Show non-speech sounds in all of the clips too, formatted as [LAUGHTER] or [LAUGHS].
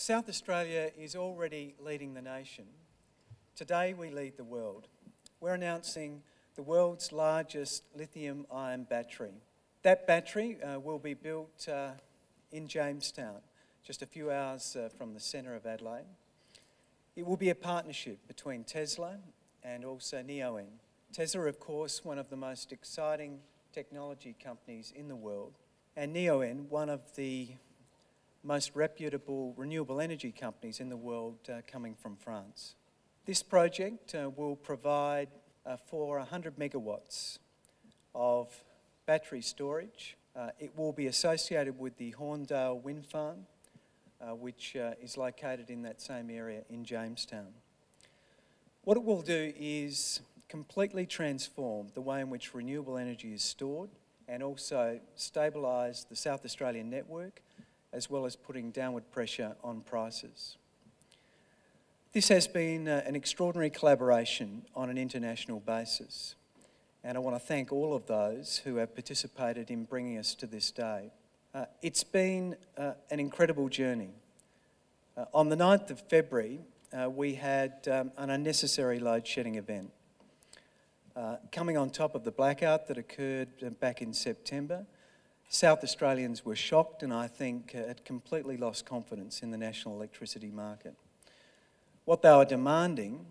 South Australia is already leading the nation. Today we lead the world. We're announcing the world's largest lithium ion battery. That battery uh, will be built uh, in Jamestown, just a few hours uh, from the centre of Adelaide. It will be a partnership between Tesla and also Neoen. Tesla, of course, one of the most exciting technology companies in the world, and Neoen, one of the most reputable renewable energy companies in the world uh, coming from France. This project uh, will provide uh, for 100 megawatts of battery storage. Uh, it will be associated with the Hornsdale Wind Farm, uh, which uh, is located in that same area in Jamestown. What it will do is completely transform the way in which renewable energy is stored and also stabilise the South Australian network as well as putting downward pressure on prices. This has been uh, an extraordinary collaboration on an international basis, and I want to thank all of those who have participated in bringing us to this day. Uh, it's been uh, an incredible journey. Uh, on the 9th of February, uh, we had um, an unnecessary load shedding event. Coming on top of the blackout that occurred back in September, South Australians were shocked and I think uh, had completely lost confidence in the national electricity market. What they were demanding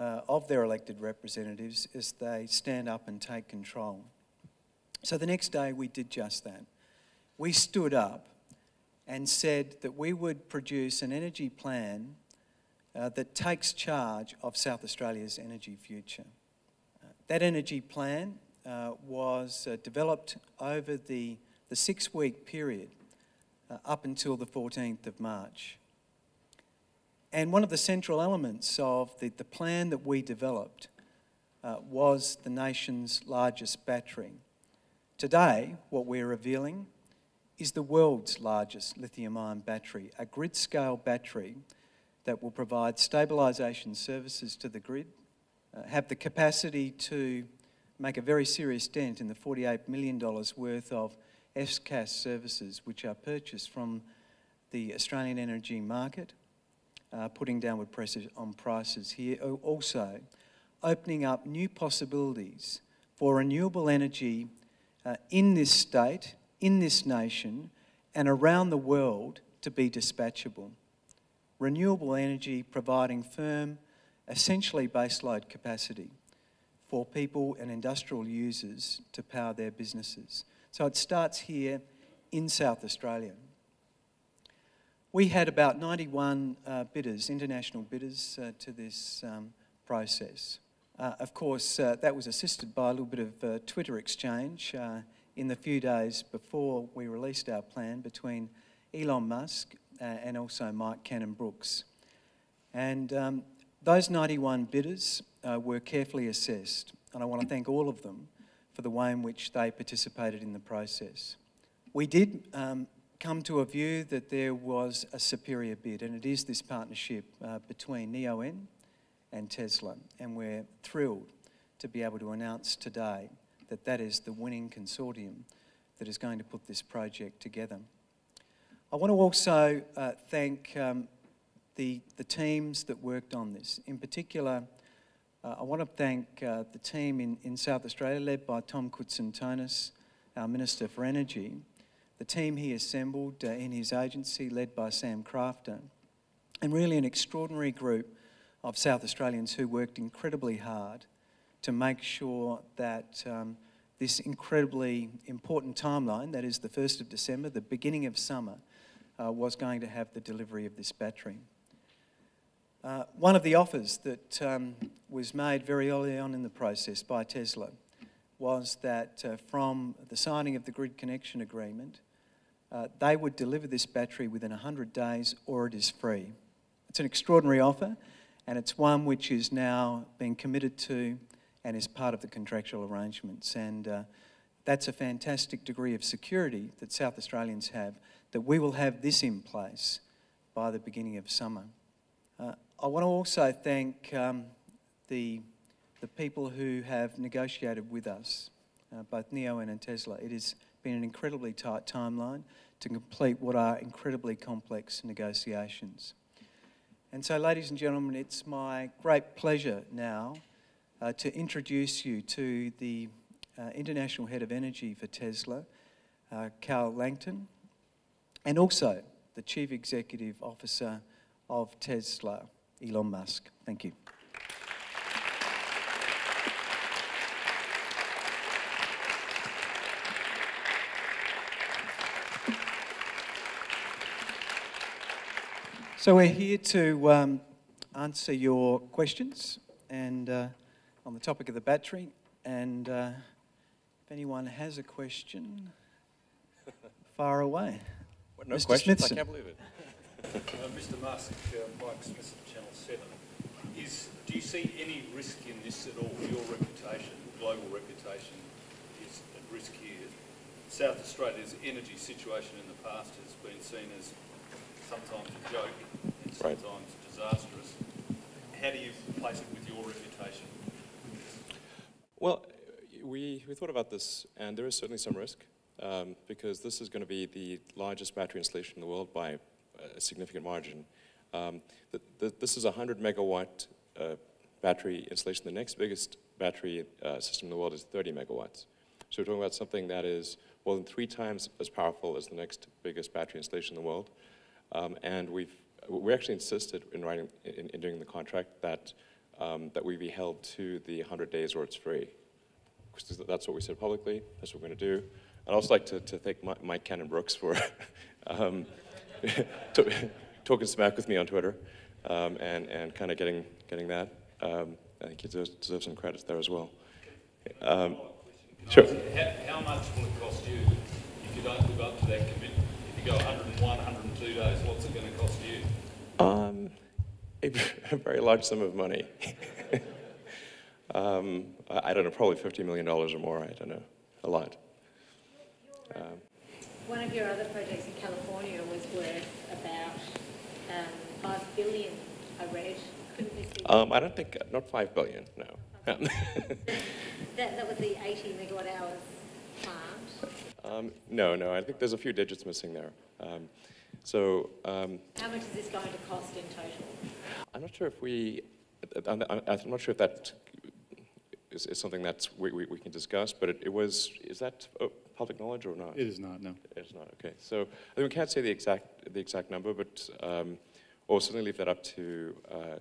uh, of their elected representatives is they stand up and take control. So the next day we did just that. We stood up and said that we would produce an energy plan uh, that takes charge of South Australia's energy future. Uh, that energy plan uh, was uh, developed over the the six week period uh, up until the 14th of March. And one of the central elements of the, the plan that we developed uh, was the nation's largest battery. Today, what we're revealing is the world's largest lithium ion battery, a grid scale battery that will provide stabilisation services to the grid, uh, have the capacity to make a very serious dent in the $48 million worth of FCAS services which are purchased from the Australian energy market, uh, putting downward pressure on prices here. Also, opening up new possibilities for renewable energy uh, in this state, in this nation, and around the world to be dispatchable. Renewable energy providing firm, essentially baseload capacity for people and industrial users to power their businesses. So it starts here in South Australia. We had about 91 uh, bidders, international bidders, uh, to this um, process. Uh, of course, uh, that was assisted by a little bit of uh, Twitter exchange uh, in the few days before we released our plan between Elon Musk and also Mike Cannon-Brookes. And um, those 91 bidders were carefully assessed, and I want to thank all of them for the way in which they participated in the process. We did um, come to a view that there was a superior bid, and it is this partnership uh, between Neoen and Tesla, and we're thrilled to be able to announce today that that is the winning consortium that is going to put this project together. I want to also uh, thank um, the, the teams that worked on this, in particular uh, I want to thank uh, the team in, in South Australia, led by Tom Koutsantonis, our Minister for Energy, the team he assembled uh, in his agency, led by Sam Crafter, and really an extraordinary group of South Australians who worked incredibly hard to make sure that um, this incredibly important timeline, that is the 1st of December, the beginning of summer, uh, was going to have the delivery of this battery. Uh, one of the offers that um, was made very early on in the process by Tesla was that uh, from the signing of the grid connection agreement, uh, they would deliver this battery within 100 days or it is free. It's an extraordinary offer and it's one which is now being committed to and is part of the contractual arrangements. And uh, that's a fantastic degree of security that South Australians have, that we will have this in place by the beginning of summer. I want to also thank um, the, the people who have negotiated with us, uh, both Neoen and Tesla. It has been an incredibly tight timeline to complete what are incredibly complex negotiations. And so, ladies and gentlemen, it's my great pleasure now uh, to introduce you to the uh, International Head of Energy for Tesla, uh, Carl Langton, and also the Chief Executive Officer of Tesla, Elon Musk. Thank you. So we're here to um, answer your questions and uh, on the topic of the battery. And uh, if anyone has a question, far away. What, no Mr. questions? Smithson. I can't believe it. Uh, Mr Musk, uh, Mike Smith of Channel 7. Is, do you see any risk in this at all? Your reputation, global reputation, is at risk here. South Australia's energy situation in the past has been seen as sometimes a joke and Right. sometimes disastrous. How do you place it with your reputation? Well, we, we thought about this, and there is certainly some risk um, because this is going to be the largest battery installation in the world by a significant margin. Um, th th this is a 100 megawatt uh, battery installation. The next biggest battery uh, system in the world is 30 megawatts. So we're talking about something that is more than three times as powerful as the next biggest battery installation in the world. Um, and we've we actually insisted in writing in, in doing the contract that um, that we be held to the 100 days or it's free. Because that's what we said publicly. That's what we're going to do. I'd also like to, to thank Mike Cannon-Brookes for [LAUGHS] um, [LAUGHS] talking smack with me on Twitter um, and, and kind of getting, getting that. Um, I think he deserves, deserves some credit there as well. Um, Sure. How, how much will it cost you if you don't live up to that commitment? If you go 101, 102 days, what's it going to cost you? Um, a, [LAUGHS] a very large sum of money. [LAUGHS] um, I, I don't know, probably $50 million or more. I don't know. A lot. Um, One of your other projects in California was worth about um, five billion. I read. Couldn't this be? Um, I don't think, not 5 billion, no. [LAUGHS] that, that was the 80 megawatt hours plant. um, no, no, I think there's a few digits missing there. Um, so um, How much is this going to cost in total? I'm not sure if we, I'm, I'm I'm not sure if that is, is something that we, we, we can discuss, but it, it was, is that uh, public knowledge or not? It is not, no. It's not, okay. So I think we can't say the exact, the exact number, but um, we'll certainly leave that up to uh,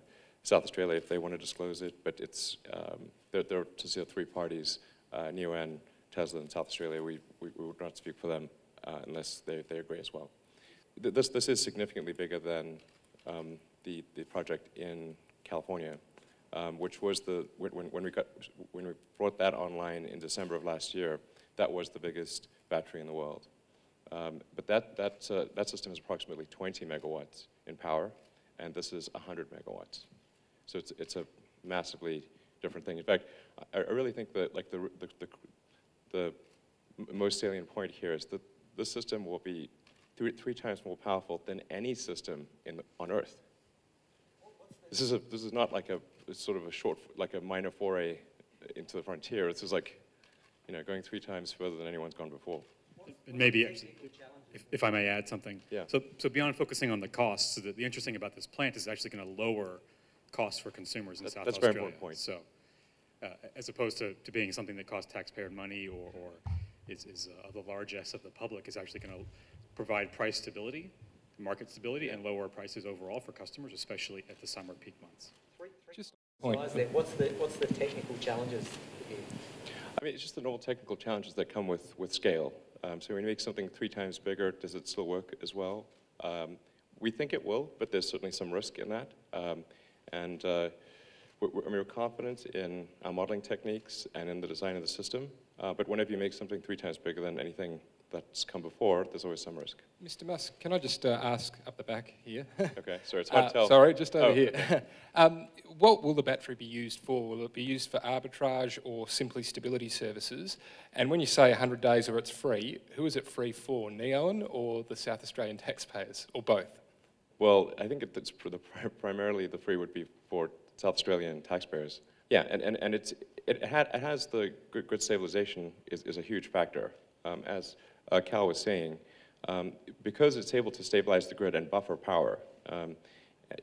South Australia if they want to disclose it. But it's, um, there, there are three parties, uh, Neoen, Tesla, and South Australia. We, we, we would not speak for them uh, unless they, they agree as well. This, this is significantly bigger than um, the, the project in California, um, which was the, when, when- when we got, when we brought that online in December of last year, that was the biggest battery in the world. Um, But that, that, uh, that system is approximately 20 megawatts in power, and this is 100 megawatts. So it's, it's a massively different thing. In fact, I, I really think that like the, the, the, the most salient point here is that this system will be three, three times more powerful than any system in on Earth. This is, a, this is not like a sort of a short, like a minor foray into the frontier. This is like, you know, going three times further than anyone's gone before. And maybe, if, if I may add something. Yeah. So, so beyond focusing on the costs, the, the interesting about this plant is actually going to lower costs for consumers in That- South that's a very Australia. important point. So, uh, as opposed to, to being something that costs taxpayer money or, or is, is uh, the largesse of the public, is actually going to provide price stability, market stability, and lower prices overall for customers, especially at the summer peak months. Just Why is that? What's the, what's the technical challenges here? I mean, it's just the normal technical challenges that come with, with scale. Um, so when you make something three times bigger, does it still work as well? Um, we think it will, but there's certainly some risk in that. Um, and uh, we're, we're- we're confident in our modeling techniques and in the design of the system. Uh, but whenever you make something three times bigger than anything that's come before, there's always some risk. Mr. Musk, can I just uh, ask up the back here? [LAUGHS] Okay, sorry, it's hard Uh, to tell. Sorry, just over Oh, here. [LAUGHS] um, what will the battery be used for? Will it be used for arbitrage or simply stability services? And when you say 100 days or it's free, who is it free for, Neoen or the South Australian taxpayers, or both? Well, I think it's the, primarily the free would be for South Australian taxpayers. Yeah, and, and, and it's, it, had, it has the grid, stabilization is, is a huge factor. Um, as uh, Cal was saying, Um, because it's able to stabilize the grid and buffer power, um,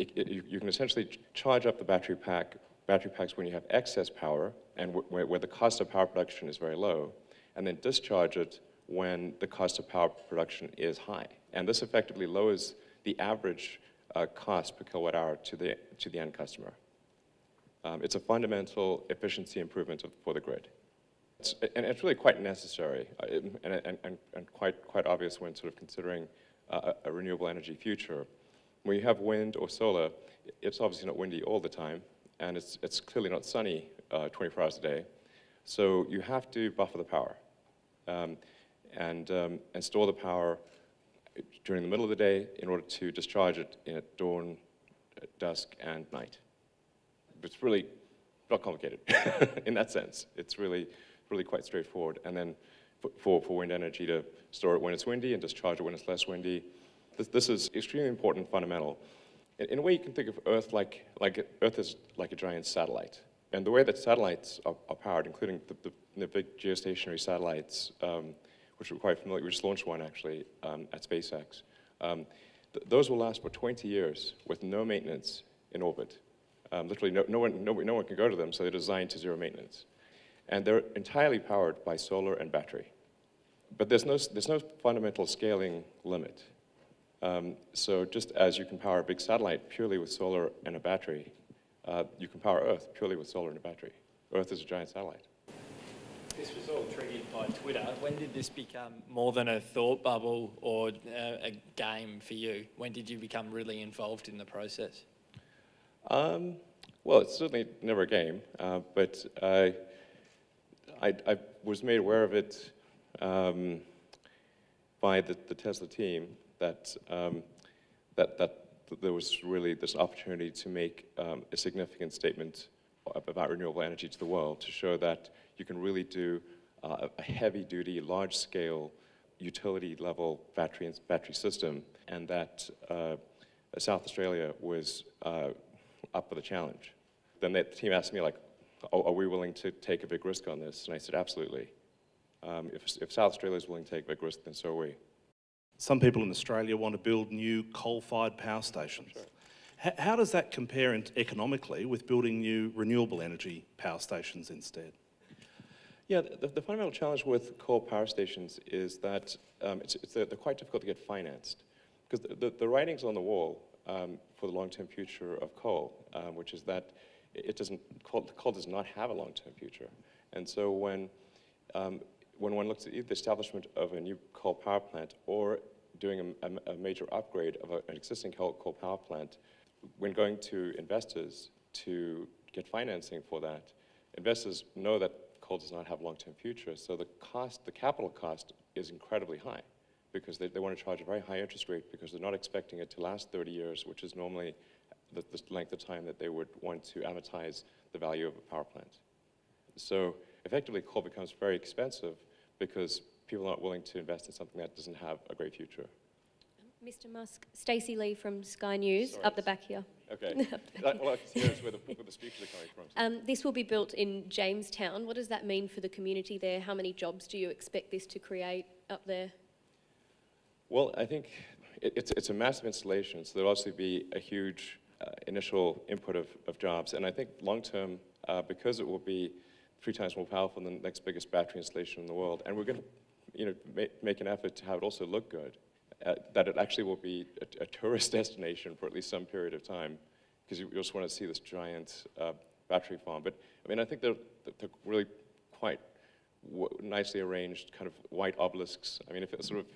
it, it, you, can essentially ch charge up the battery pack, battery packs when you have excess power and where the cost of power production is very low, and then discharge it when the cost of power production is high. And this effectively lowers the average uh, cost per kilowatt hour to the, to the end customer. Um, it's a fundamental efficiency improvement of, for the grid. It's, and it's really quite necessary uh, and, and, and, and, quite, quite obvious when sort of considering uh, a renewable energy future. When you have wind or solar, it's obviously not windy all the time, and it's, it's clearly not sunny uh, 24 hours a day. So you have to buffer the power um, and, um, and store the power during the middle of the day in order to discharge it at dawn, at dusk, and night. It's really not complicated [LAUGHS] in that sense. It's really, really quite straightforward. And then for, for wind energy to store it when it's windy and discharge it when it's less windy. This, this is extremely important fundamental. In, in, a way, you can think of Earth like, like Earth is like a giant satellite. And the way that satellites are, are powered, including the, the, the, big geostationary satellites, um, which we're quite familiar, we just launched one actually um, at SpaceX. Um, th those will last for 20 years with no maintenance in orbit. Um, literally, no, no, one, no, no one can go to them, so they're designed to zero maintenance. And they're entirely powered by solar and battery. But there's no, there's no fundamental scaling limit. Um, so just as you can power a big satellite purely with solar and a battery, uh, you can power Earth purely with solar and a battery. Earth is a giant satellite. This was all triggered by Twitter. When did this become more than a thought bubble or a, a game for you? When did you become really involved in the process? Um, well, it's certainly never a game, uh, but I, I, I, was made aware of it um, by the, the, Tesla team that, um, that, that there was really this opportunity to make um, a significant statement about renewable energy to the world to show that you can really do uh, a heavy-duty, large-scale, utility-level battery battery system, and that uh, South Australia was uh, up for the challenge. Then the team asked me, like, oh, are we willing to take a big risk on this? And I said, absolutely. Um, if, if South Australia is willing to take a big risk, then so are we. Some people in Australia want to build new coal-fired power stations. Sure. How does that compare economically with building new renewable energy power stations instead? Yeah, the, the fundamental challenge with coal power stations is that um, it's, it's, they're quite difficult to get financed. Because the, the, the, writings on the wall um, for the long-term future of coal, um, which is that it doesn't, coal, coal, does not have a long-term future. And so when, um, when one looks at the establishment of a new coal power plant or doing a, a, major upgrade of a, an existing coal, coal power plant, when going to investors to get financing for that, investors know that coal does not have long-term future, so the cost, the capital cost is incredibly high because they, they want to charge a very high interest rate because they're not expecting it to last 30 years, which is normally the, the length of time that they would want to amortize the value of a power plant. So effectively, coal becomes very expensive because people aren't willing to invest in something that doesn't have a great future. Mr. Musk, Stacey Lee from Sky News, Sorry. up the back here. Okay. [LAUGHS] that, well, here's where the, where the speakers are coming from. Um, this will be built in Jamestown. What does that mean for the community there? How many jobs do you expect this to create up there? Well, I think it, it's, it's a massive installation, so there'll obviously be a huge uh, initial input of, of jobs. And I think long term, uh, because it will be three times more powerful than the next biggest battery installation in the world, and we're going to you know, make, make an effort to have it also look good uh, that it actually will be a, a, tourist [LAUGHS] destination for at least some period of time, because you, you just want to see this giant uh, battery farm. But I mean, I think they're, they're really quite nicely arranged, kind of white obelisks. I mean, if it's sort of,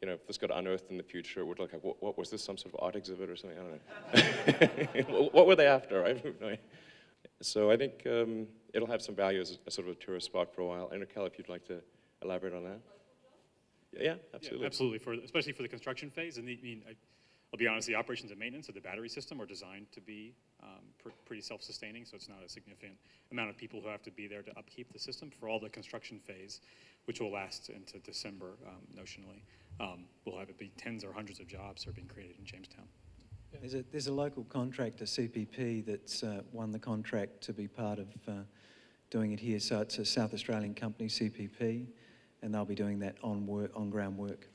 you know, if this got unearthed in the future, it would look like, what, what was this, some sort of art exhibit or something? I don't know. [LAUGHS] what were they after? I. So I think um, it'll have some value as a, sort of a tourist spot for a while. I know, if you'd like to elaborate on that. Yeah, absolutely. Yeah, absolutely, for, especially for the construction phase. And the, I mean, I, will be honest, the operations and maintenance of the battery system are designed to be um, pr pretty self-sustaining, so it's not a significant amount of people who have to be there to upkeep the system for all the construction phase, which will last into December, um, notionally. Um, we'll have it be tens or hundreds of jobs that are being created in Jamestown. There's a, there's a local contractor, CPP, that's uh, won the contract to be part of uh, doing it here. So it's a South Australian company, CPP and they'll be doing that on work, on ground work.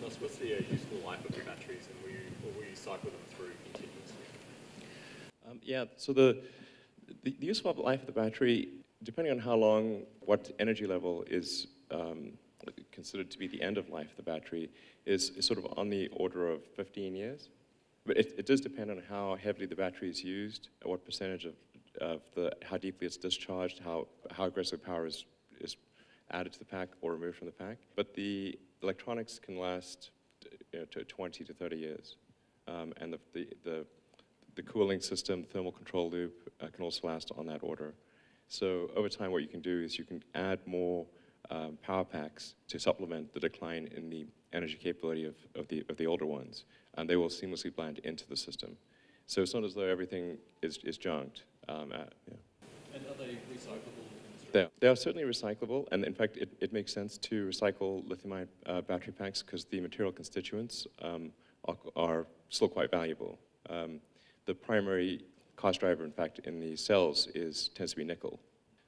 What's, what's the uh, useful life of the batteries and will you, will you cycle them through continuously? Um, yeah, so the, the, the useful life of the battery, depending on how long, what energy level is um, considered to be the end of life of the battery, is, is sort of on the order of 15 years. But it, it does depend on how heavily the battery is used, what percentage of, of the, how deeply it's discharged, how, how aggressive power is, is added to the pack or removed from the pack. But the electronics can last you know, to 20 to 30 years. Um, and the, the, the, the, cooling system, the thermal control loop, uh, can also last on that order. So over time, what you can do is you can add more um, power packs to supplement the decline in the energy capability of, of, the, of the older ones, and they will seamlessly blend into the system. So it's not as though everything is, is junked. Um, at, yeah. And are they recyclable? They are, they are certainly recyclable, and in fact, it, it makes sense to recycle lithium-ion uh, battery packs because the material constituents um, are, are, still quite valuable. Um, the primary cost driver, in fact, in the cells is tends to be nickel.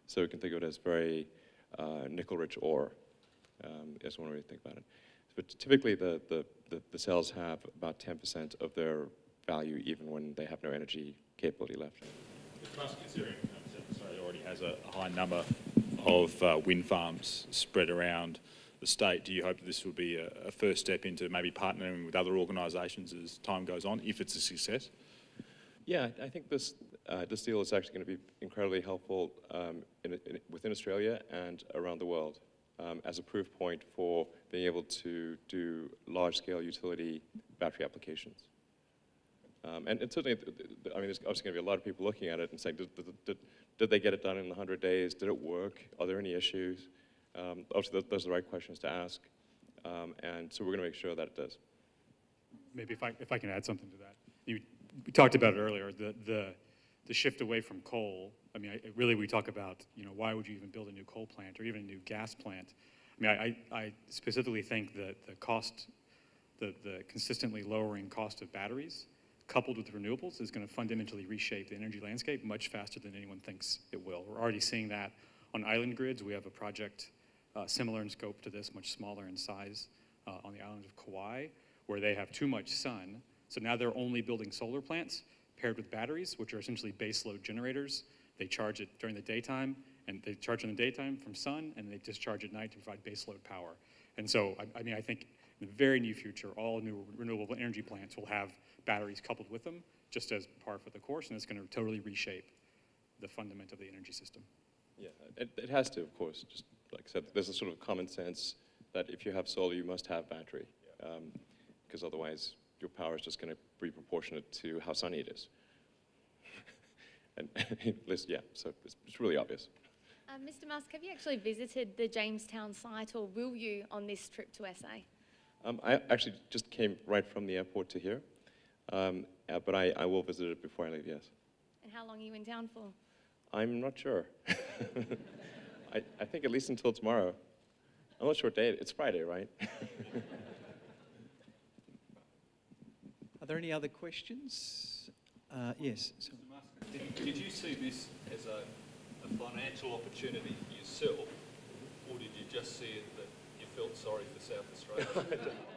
So we can think of it as very uh, nickel-rich ore, um, is one way to think about it. But typically, the, the, the, the cells have about 10% of their value even when they have no energy capability left. Already has a, high number of uh, wind farms spread around the state, do you hope that this will be a, a first step into maybe partnering with other organisations as time goes on, if it's a success? Yeah, I think this, uh, this deal is actually going to be incredibly helpful um, in, in, within Australia and around the world um, as a proof point for being able to do large-scale utility battery applications. Um, and, and, certainly, I mean, there's obviously going to be a lot of people looking at it and saying, did, did, did they get it done in 100 days? Did it work? Are there any issues? Um, obviously, those are the right questions to ask. Um, and so we're going to make sure that it does. Maybe if I, if I can add something to that. You, we talked about it earlier, the, the, the shift away from coal I mean, I, really, we talk about, you know, why would you even build a new coal plant or even a new gas plant? I mean, I, I specifically think that the cost, the, the consistently lowering cost of batteries coupled with renewables is going to fundamentally reshape the energy landscape much faster than anyone thinks it will. We're already seeing that on island grids. We have a project uh, similar in scope to this, much smaller in size, uh, on the island of Kauai, where they have too much sun. So now they're only building solar plants paired with batteries, which are essentially baseload generators they charge it during the daytime, and they charge in the daytime from sun, and they discharge at night to provide baseload power. And so, I, I mean, I think in the very near future, all new renewable energy plants will have batteries coupled with them, just as par for the course, and it's going to totally reshape the fundament of the energy system. Yeah, it, it has to, of course. Just like I said, there's a sort of common sense that if you have solar, you must have battery, because um, otherwise your power is just going to be proportionate to how sunny it is. [LAUGHS] And [LAUGHS] yeah, so it's, it's really obvious. Uh, Mr. Musk, have you actually visited the Jamestown site or will you on this trip to SA? Um, I actually just came right from the airport to here, um, uh, but I, I will visit it before I leave, yes. And how long are you in town for? I'm not sure. [LAUGHS] I, I think at least until tomorrow. I'm not sure what day. It's Friday, right? [LAUGHS] Are there any other questions? Uh, yes. Did, did you see this as a, a financial opportunity for yourself, or did you just see it that you felt sorry for South Australia? [LAUGHS]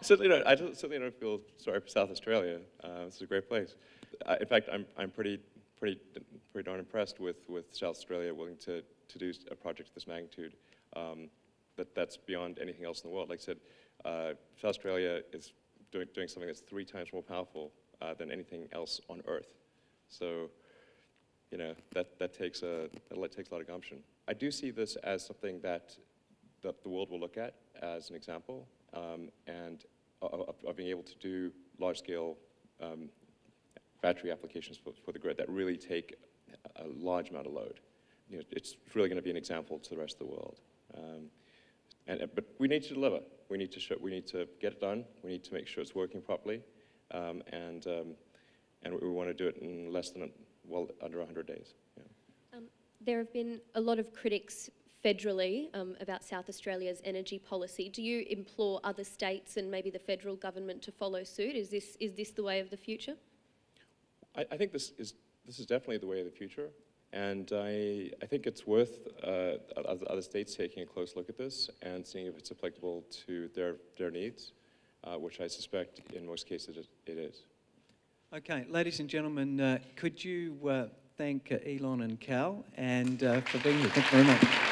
certainly don't. I certainly don't feel sorry for South Australia. Uh, this is a great place. In fact, I'm, I'm pretty, pretty, pretty darn impressed with, with South Australia willing to, to do a project of this magnitude. Um, that, that's beyond anything else in the world. Like I said, uh, South Australia is doing, doing something that's three times more powerful uh, than anything else on Earth. So, you know, that, that, takes a, that takes a lot of gumption. I do see this as something that the, the world will look at as an example um, and of, of, being able to do large-scale um, battery applications for, for, the grid that really take a large amount of load. You know, it's really going to be an example to the rest of the world. Um, and, but we need to deliver. We need to, show, we need to get it done. We need to make sure it's working properly. Um, and um, and we want to do it in less than, well, under 100 days. Yeah. Um, there have been a lot of critics federally um, about South Australia's energy policy. Do you implore other states and maybe the federal government to follow suit? Is this, is this the way of the future? I, I think this is, this is definitely the way of the future. And I, I think it's worth uh, other states taking a close look at this and seeing if it's applicable to their, their needs. uh, which I suspect in most cases it, it is. Okay, ladies and gentlemen, uh, could you uh, thank uh, Elon and Cal and uh, for being here? Thank you very much.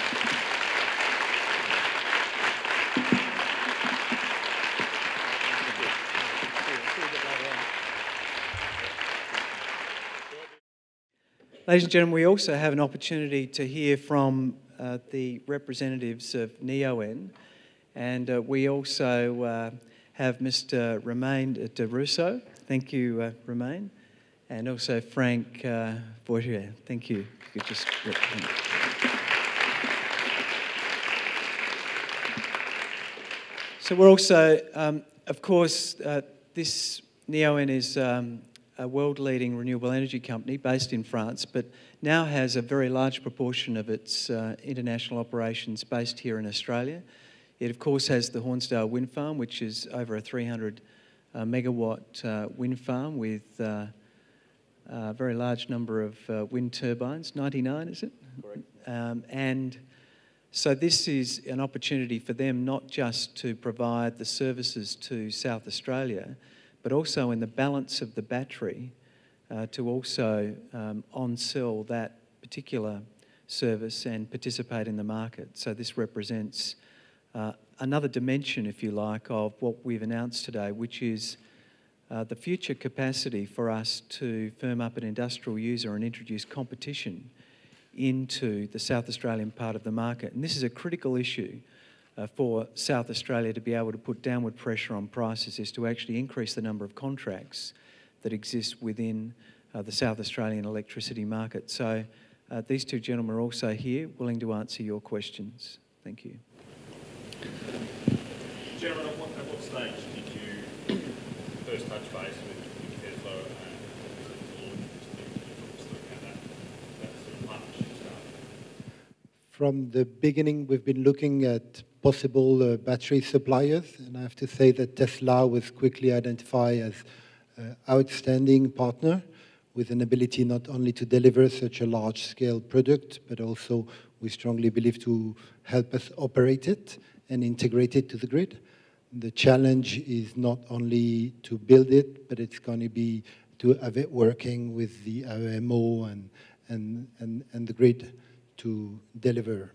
Ladies and gentlemen, we also have an opportunity to hear from uh, the representatives of Neoen, and uh, we also uh, have Mr. Romain Desrousseaux. Thank you, uh, Romain, and also Frank uh, Bourget. Thank you. you just so we're also, um, of course, uh, this Neoen is um, a world leading renewable energy company based in France, but now has a very large proportion of its uh, international operations based here in Australia. It, of course, has the Hornsdale Wind Farm, which is over a 300 uh, megawatt uh, wind farm with uh, a very large number of uh, wind turbines, 99, is it? Correct. Um, and so this is an opportunity for them not just to provide the services to South Australia, but also in the balance of the battery uh, to also um, on-sell that particular service and participate in the market. So this represents uh, another dimension, if you like, of what we've announced today, which is uh, the future capacity for us to firm up an industrial user and introduce competition into the South Australian part of the market. And this is a critical issue uh, for South Australia to be able to put downward pressure on prices is to actually increase the number of contracts that exist within uh, the South Australian electricity market. So uh, these two gentlemen are also here, willing to answer your questions. Thank you. What, at what stage did you first touch base with, with Tesla and how that, that sort of partnership started? From the beginning, we've been looking at possible uh, battery suppliers, and I have to say that Tesla was quickly identified as an outstanding partner with an ability not only to deliver such a large-scale product, but also we strongly believe to help us operate it and integrate it to the grid. The challenge is not only to build it, but it's going to be to have it working with the RMO and, and, and, and the grid to deliver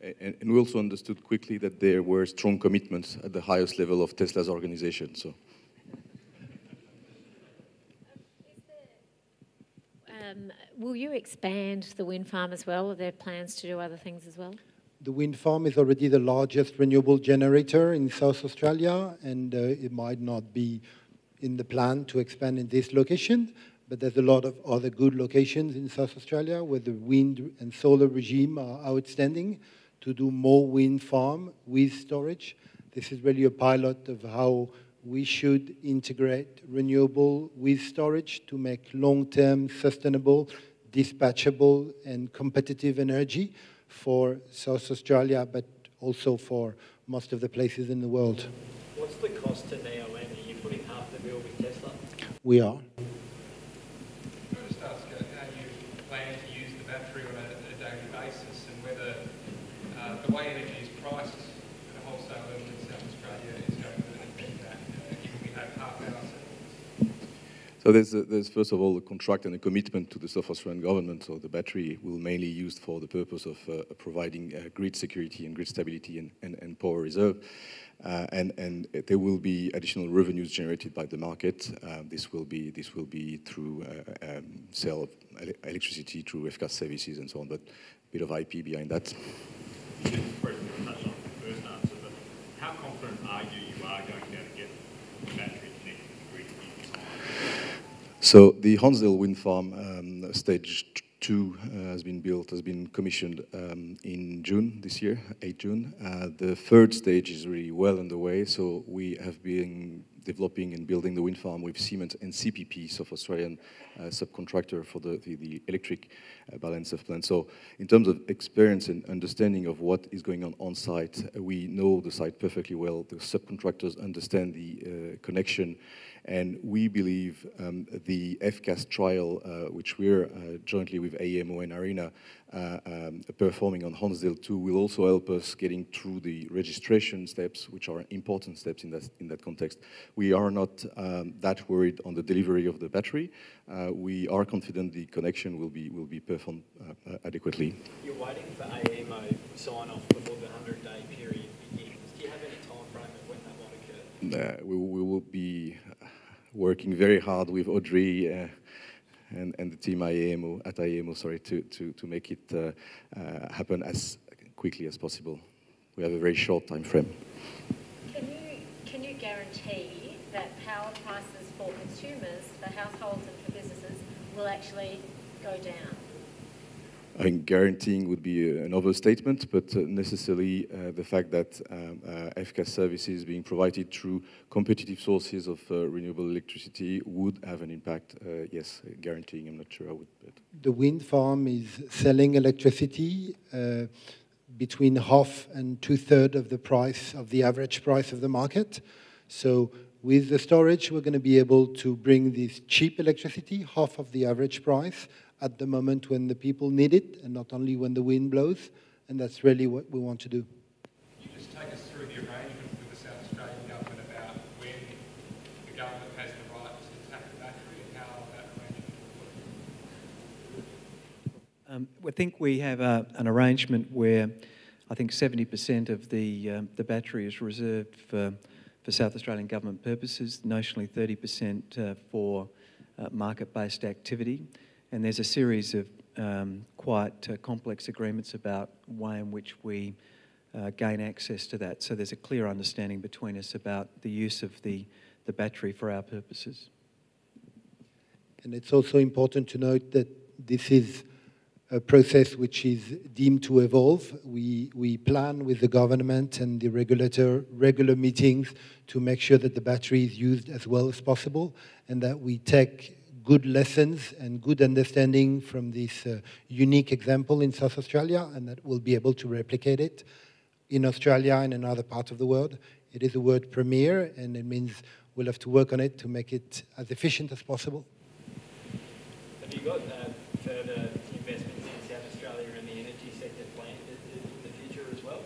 and, and, we also understood quickly that there were strong commitments at the highest level of Tesla's organization. So. Um, will you expand the wind farm as well? Are there plans to do other things as well? The wind farm is already the largest renewable generator in South Australia, and uh, it might not be in the plan to expand in this location, but there's a lot of other good locations in South Australia where the wind and solar regime are outstanding to do more wind farm with storage. This is really a pilot of how we should integrate renewable with storage to make long-term sustainable, dispatchable and competitive energy for South Australia, but also for most of the places in the world. What's the cost to Neoen? Are you putting half the bill with Tesla? We are. Energy is at a wholesale level in South Australia is going to uh, So there's, there's first of all a contract and a commitment to the South Australian government. So the battery will mainly used for the purpose of uh, providing uh, grid security and grid stability and, and, and power reserve. Uh, and, and there will be additional revenues generated by the market. Um, this will be this will be through uh, um, sale of electricity through FCAS services and so on. But a bit of IP behind that So the Hornsdale Wind Farm um, stage two uh, has been built, has been commissioned um, in June this year, 8 June. Uh, the third stage is really well underway, so we have been developing and building the wind farm with Siemens and CPP, South Australian uh, subcontractor for the, the, the electric uh, balance of plant. So in terms of experience and understanding of what is going on on site, uh, we know the site perfectly well. The subcontractors understand the uh, connection And we believe um, the FCAS trial, uh, which we're uh, jointly with AEMO and ARENA uh, um, performing on Hornsdale 2, will also help us getting through the registration steps, which are important steps in that, in that context. We are not um, that worried on the delivery of the battery. Uh, we are confident the connection will be, will be performed adequately. You're waiting for AEMO sign off before the 100 day period begins. Do you have any time frame of when that might occur? Uh, we, we, will be working very hard with Audrey uh, and, and the team AEMO, at AEMO sorry, to, to, to make it uh, uh, happen as quickly as possible. We have a very short time frame. Can you, can you guarantee that power prices for consumers, for households and for businesses, will actually go down? I think guaranteeing would be an overstatement, but uh, necessarily uh, the fact that um, uh, FCAS services being provided through competitive sources of uh, renewable electricity would have an impact. Uh, yes, guaranteeing, I'm not sure I would. But. The wind farm is selling electricity uh, between half and two-thirds of the price of the average price of the market. So with the storage, we're going to be able to bring this cheap electricity, half of the average price, at the moment when the people need it and not only when the wind blows. And that's really what we want to do. you just take us through the arrangement with the South Australian government about when the government has the right to tap the battery and how that arrangement will um, I think we have a, an arrangement where I think 70% of the, um, the battery is reserved for, for South Australian government purposes, notionally 30% uh, for uh, market-based activity. And there's a series of um, quite uh, complex agreements about way in which we uh, gain access to that. So there's a clear understanding between us about the use of the, the battery for our purposes. And it's also important to note that this is a process which is deemed to evolve. We, we plan with the government and the regulator regular meetings to make sure that the battery is used as well as possible and that we take good lessons and good understanding from this uh, unique example in South Australia and that we'll be able to replicate it in Australia and in other parts of the world. It is a word premier and it means we'll have to work on it to make it as efficient as possible. Have you got uh, further investments in South Australia in the energy sector planned in the future as well?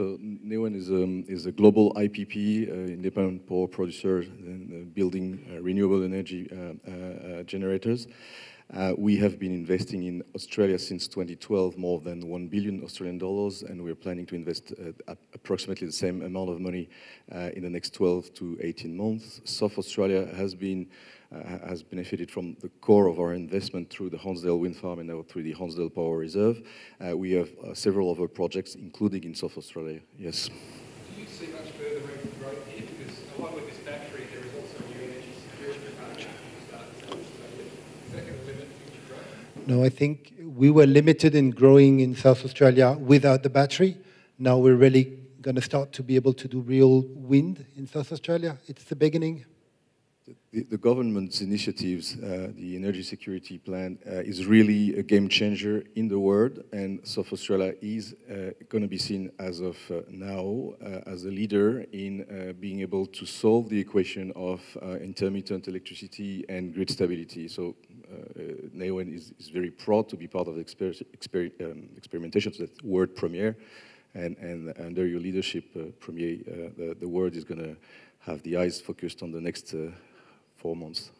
So Neoen is, um, is a global IPP, uh, independent power producer, uh, building uh, renewable energy uh, uh, uh, generators. we have been investing in Australia since 2012 more than 1 billion Australian dollars, and we're planning to invest approximately the same amount of money in the next 12 to 18 months. South Australia has been has benefited from the core of our investment through the Hornsdale Wind Farm and now through the Hornsdale Power Reserve. Uh, we have uh, several other projects, including in South Australia. Yes. Do you see much further room for growth here? Because along with this battery, there is also new energy security component Is that going to limit future growth? No, I think we were limited in growing in South Australia without the battery. Now we're really going to start to be able to do real wind in South Australia. It's the beginning. The, the, government's initiatives, uh, the energy security plan, uh, is really a game changer in the world, and South Australia is uh, going to be seen as of uh, now uh, as a leader in uh, being able to solve the equation of intermittent electricity and grid stability. So Neoen is, is, very proud to be part of the exper exper um, experimentation, so that word premier, and, and under your leadership, Premier, the, the world is going to have the eyes focused on the next four months.